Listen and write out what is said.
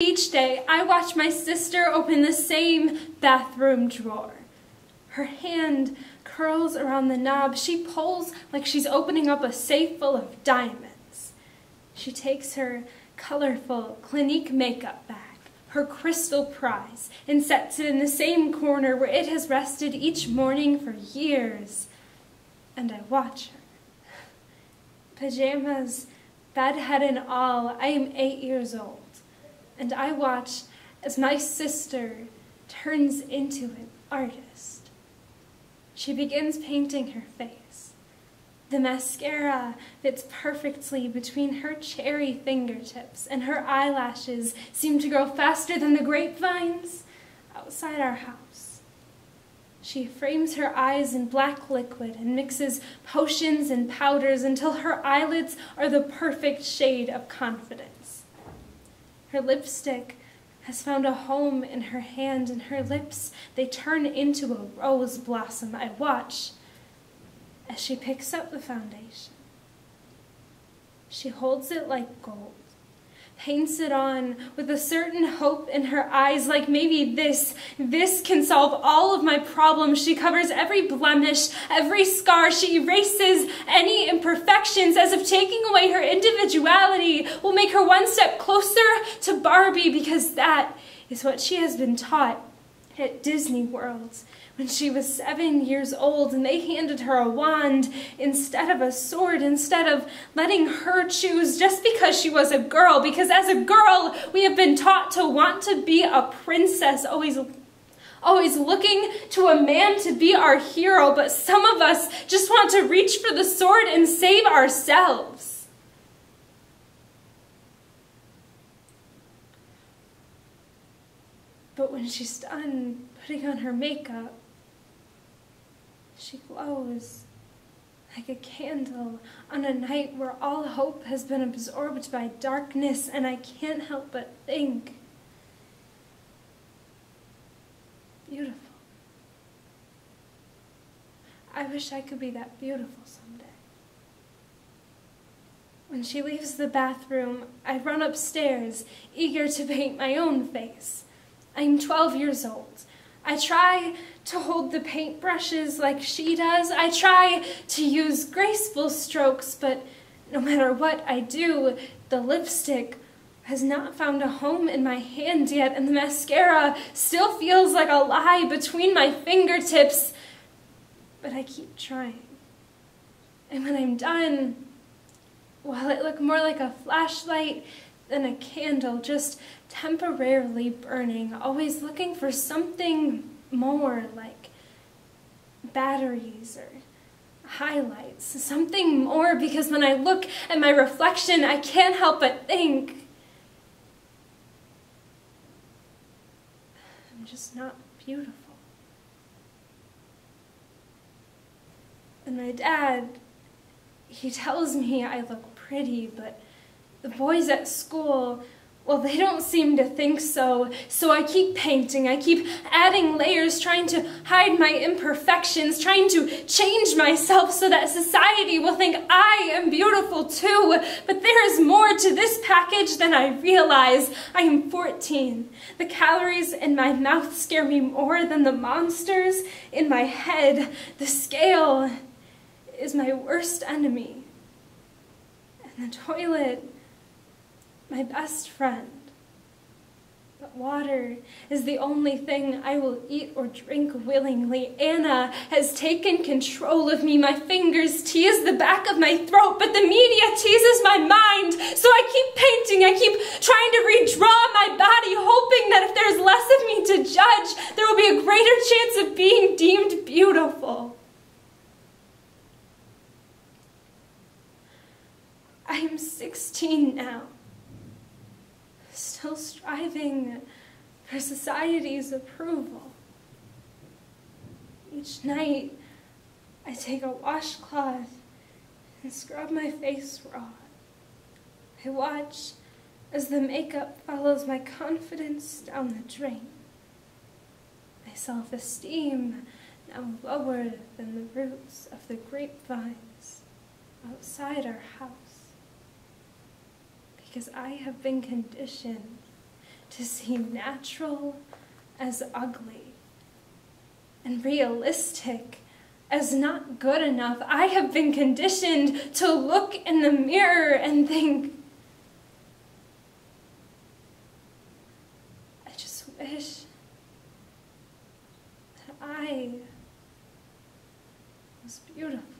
Each day, I watch my sister open the same bathroom drawer. Her hand curls around the knob. She pulls like she's opening up a safe full of diamonds. She takes her colorful Clinique makeup bag, her crystal prize, and sets it in the same corner where it has rested each morning for years. And I watch her. Pajamas, bedhead and all, I am eight years old and I watch as my sister turns into an artist. She begins painting her face. The mascara fits perfectly between her cherry fingertips, and her eyelashes seem to grow faster than the grapevines outside our house. She frames her eyes in black liquid and mixes potions and powders until her eyelids are the perfect shade of confidence. Her lipstick has found a home in her hand, and her lips, they turn into a rose blossom. I watch as she picks up the foundation. She holds it like gold paints it on with a certain hope in her eyes, like maybe this, this can solve all of my problems. She covers every blemish, every scar. She erases any imperfections as if taking away her individuality will make her one step closer to Barbie because that is what she has been taught at Disney World when she was seven years old and they handed her a wand instead of a sword, instead of letting her choose just because she was a girl. Because as a girl, we have been taught to want to be a princess, always always looking to a man to be our hero, but some of us just want to reach for the sword and save ourselves. But when she's done putting on her makeup, she glows like a candle on a night where all hope has been absorbed by darkness, and I can't help but think, beautiful. I wish I could be that beautiful someday. When she leaves the bathroom, I run upstairs, eager to paint my own face. I'm 12 years old. I try to hold the paintbrushes like she does. I try to use graceful strokes, but no matter what I do, the lipstick has not found a home in my hand yet, and the mascara still feels like a lie between my fingertips. But I keep trying. And when I'm done, while it look more like a flashlight than a candle, just temporarily burning, always looking for something more like batteries or highlights, something more because when I look at my reflection, I can't help but think, I'm just not beautiful. And my dad, he tells me I look pretty, but the boys at school, well, they don't seem to think so, so I keep painting, I keep adding layers, trying to hide my imperfections, trying to change myself so that society will think I am beautiful too. But there is more to this package than I realize. I am 14. The calories in my mouth scare me more than the monsters in my head. The scale is my worst enemy. And the toilet my best friend. But water is the only thing I will eat or drink willingly. Anna has taken control of me. My fingers tease the back of my throat, but the media teases my mind. So I keep painting. I keep trying to redraw my body, hoping that if there's less of me to judge, there will be a greater chance of being deemed beautiful. I am 16 now still striving for society's approval. Each night, I take a washcloth and scrub my face raw. I watch as the makeup follows my confidence down the drain. My self-esteem now lower than the roots of the grapevines outside our house because I have been conditioned to see natural as ugly and realistic as not good enough. I have been conditioned to look in the mirror and think, I just wish that I was beautiful.